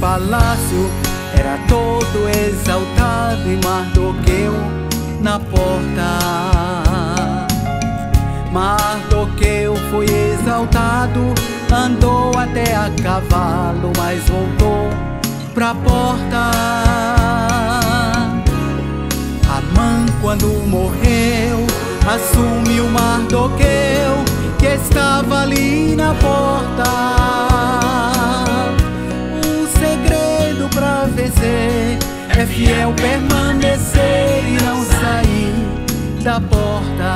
palácio era todo exaltado e Mardoqueu na porta. Mardoqueu foi exaltado, andou até a cavalo, mas voltou pra porta. Amã, quando morreu, assumiu Mardoqueu, que estava ali na porta. Fiel permanecer e não sair da porta.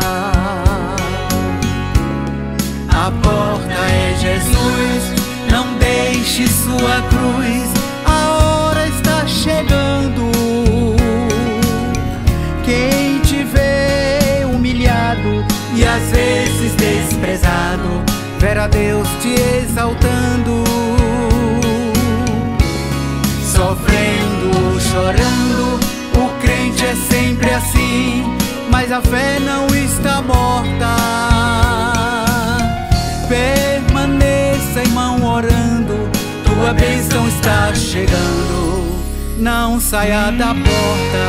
A porta é Jesus, não deixe sua cruz, a hora está chegando. Quem te vê humilhado e às vezes desprezado, verá Deus te exaltando. A fé não está morta. Permaneça, irmão, orando, tua bênção está chegando. Não saia da porta.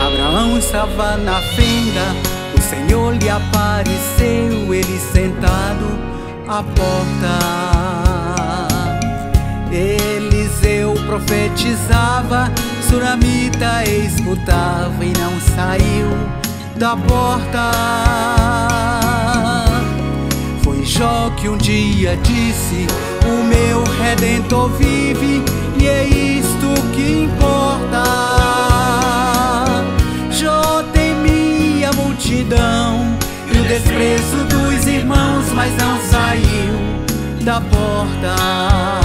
Abraão estava na fenda, o Senhor lhe apareceu, ele sentado à porta. Profetizava, Suramita escutava e não saiu da porta. Foi Jó que um dia disse: O meu redentor vive, e é isto que importa. Jó temia a multidão e o desprezo dos irmãos, mas não saiu da porta.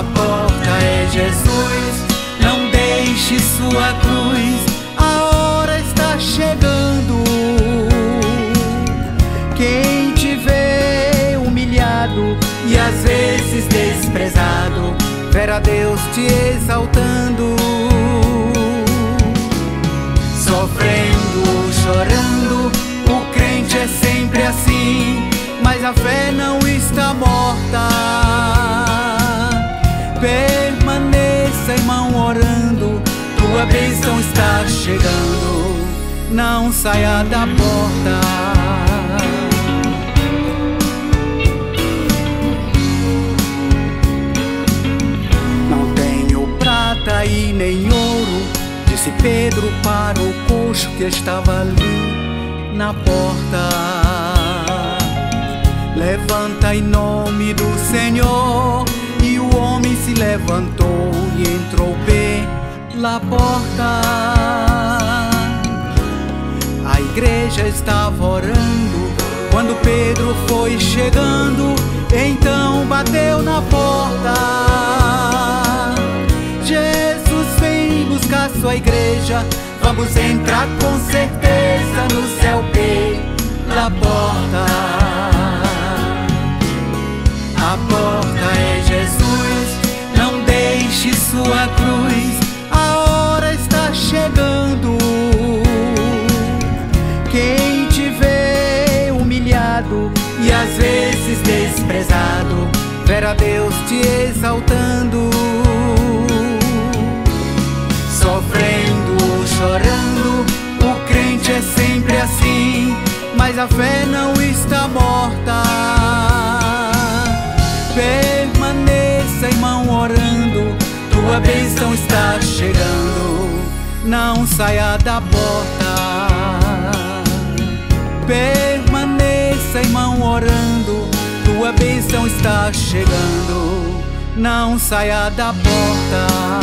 A porta é Jesus, não deixe sua cruz, a hora está chegando. Quem te vê humilhado e às vezes desprezado, verá Deus te exaltando. Sofrendo, chorando, Irmão, orando, tua bênção está chegando. Não saia da porta. Não tenho prata e nem ouro, disse Pedro para o coxo que estava ali na porta. Levanta em nome do Senhor. E o homem se levantou entrou pela porta. A igreja estava orando quando Pedro foi chegando. Então bateu na porta. Jesus vem buscar sua igreja. Vamos entrar com certeza no céu pela porta. A porta e às vezes desprezado, verá Deus te exaltando. Sofrendo, chorando, o crente é sempre assim, mas a fé não está morta. Permaneça, irmão, orando, tua bênção está chegando. Não saia da porta. Tua bênção está chegando. Não saia da porta.